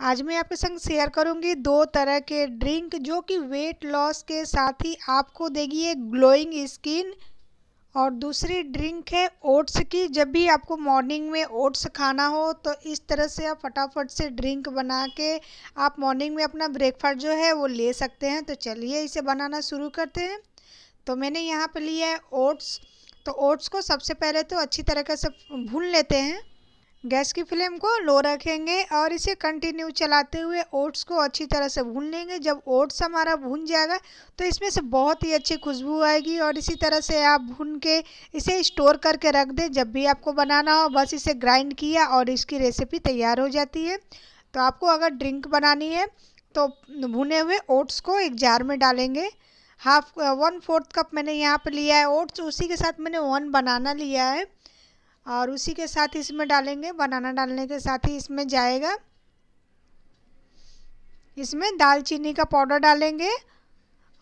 आज मैं आपके संग शेयर करूँगी दो तरह के ड्रिंक जो कि वेट लॉस के साथ ही आपको देगी एक ग्लोइंग स्किन और दूसरी ड्रिंक है ओट्स की। जब भी आपको मॉर्निंग में ओट्स खाना हो तो इस तरह से आप फटाफट से ड्रिंक बना के आप मॉर्निंग में अपना ब्रेकफास्ट जो है वो ले सकते हैं। तो चलिए इसे बनाना शुरू करते हैं। तो मैंने यहाँ पर लिया है ओट्स तो ओट्स को सबसे पहले तो अच्छी तरीके से भून लेते हैं। गैस की फ्लेम को लो रखेंगे और इसे कंटिन्यू चलाते हुए ओट्स को अच्छी तरह से भून लेंगे। जब ओट्स हमारा भून जाएगा तो इसमें से बहुत ही अच्छी खुशबू आएगी और इसी तरह से आप भून के इसे स्टोर करके रख दें। जब भी आपको बनाना हो, बस इसे ग्राइंड किया और इसकी रेसिपी तैयार हो जाती है। तो आपको अगर ड्रिंक बनानी है तो भुने हुए ओट्स को एक जार में डालेंगे। हाफ़, वन फोर्थ कप मैंने यहाँ पर लिया है ओट्स, उसी के साथ मैंने वन बनाना लिया है। और उसी के साथ इसमें डालेंगे, बनाना डालने के साथ ही इसमें जाएगा। इसमें दालचीनी का पाउडर डालेंगे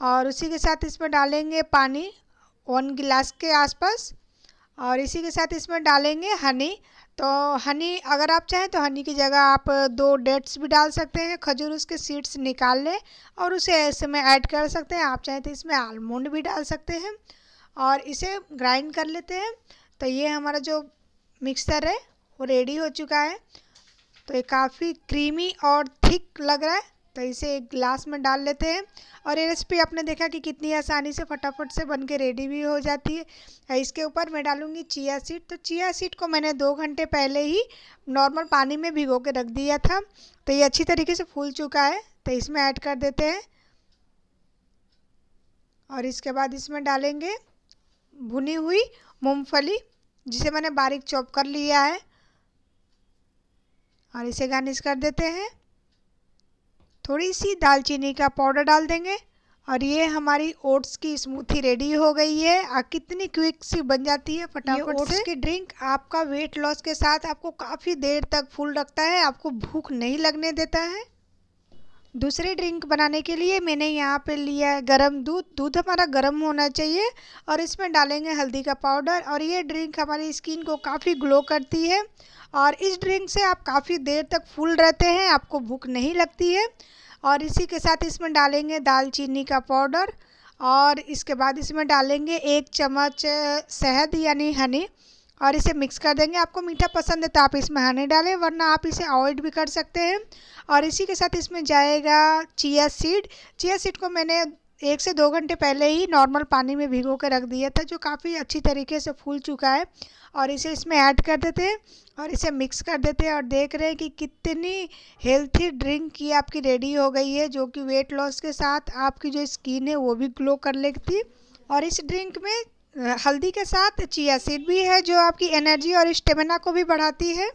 और उसी के साथ इसमें डालेंगे पानी वन गिलास के आसपास। और इसी के साथ इसमें डालेंगे हनी। तो हनी, अगर आप चाहें तो हनी की जगह आप दो डेट्स भी डाल सकते हैं। खजूर उसके सीड्स निकाल लें और उसे ऐसे में ऐड कर सकते हैं। आप चाहें तो इसमें आलमंड भी डाल सकते हैं और इसे ग्राइंड कर लेते हैं। तो ये हमारा जो मिक्सर है, वो रेडी हो चुका है। तो ये काफ़ी क्रीमी और थिक लग रहा है तो इसे एक ग्लास में डाल लेते हैं। और ये रेसिपी आपने देखा कि कितनी आसानी से फटाफट से बन के रेडी भी हो जाती है। इसके ऊपर मैं डालूँगी चिया सीड तो चिया सीड को मैंने दो घंटे पहले ही नॉर्मल पानी में भिगो के रख दिया था। तो ये अच्छी तरीके से फूल चुका है। तो इसमें ऐड कर देते हैं। और इसके बाद इसमें डालेंगे भुनी हुई मूंगफली जिसे मैंने बारीक चॉप कर लिया है। और इसे गार्निश कर देते हैं। थोड़ी सी दालचीनी का पाउडर डाल देंगे। और ये हमारी ओट्स की स्मूथी रेडी हो गई है। आ कितनी क्विक सी बन जाती है फटाफट ओट्स की ड्रिंक आपका वेट लॉस के साथ आपको काफ़ी देर तक फुल रखता है। आपको भूख नहीं लगने देता है। दूसरी ड्रिंक बनाने के लिए मैंने यहाँ पे लिया है गरम दूध। दूध हमारा गर्म होना चाहिए और इसमें डालेंगे हल्दी का पाउडर और ये ड्रिंक हमारी स्किन को काफ़ी ग्लो करती है और इस ड्रिंक से आप काफ़ी देर तक फुल रहते हैं, आपको भूख नहीं लगती है। और इसी के साथ इसमें डालेंगे दालचीनी का पाउडर और इसके बाद इसमें डालेंगे एक चम्मच शहद यानी हनी। और इसे मिक्स कर देंगे। आपको मीठा पसंद है तो आप इसमें हनी डालें, वरना आप इसे अवॉइड भी कर सकते हैं। और इसी के साथ इसमें जाएगा चिया सीड चिया सीड को मैंने एक से दो घंटे पहले ही नॉर्मल पानी में भिगो कर रख दिया था, जो काफ़ी अच्छी तरीके से फूल चुका है। और इसे इसमें ऐड कर देते हैं और इसे मिक्स कर देते हैं और देख रहे हैं कि कितनी हेल्थी ड्रिंक की आपकी रेडी हो गई है, जो कि वेट लॉस के साथ आपकी जो स्किन है वो भी ग्लो कर लेती। और इस ड्रिंक में हल्दी के साथ चिया सीड भी है जो आपकी एनर्जी और स्टेमिना को भी बढ़ाती है।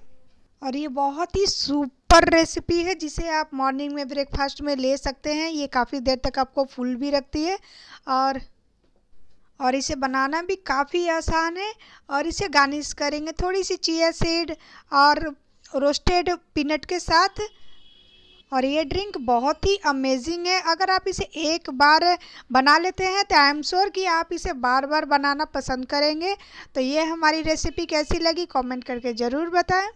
और ये बहुत ही सुपर रेसिपी है, जिसे आप मॉर्निंग में ब्रेकफास्ट में ले सकते हैं। ये काफ़ी देर तक आपको फुल भी रखती है। और और इसे बनाना भी काफ़ी आसान है। और इसे गार्निश करेंगे थोड़ी सी चिया सीड और रोस्टेड पीनट के साथ। और ये ड्रिंक बहुत ही अमेजिंग है। अगर आप इसे एक बार बना लेते हैं तो आई एम श्योर कि आप इसे बार बार बनाना पसंद करेंगे। तो ये हमारी रेसिपी कैसी लगी कमेंट करके ज़रूर बताएँ।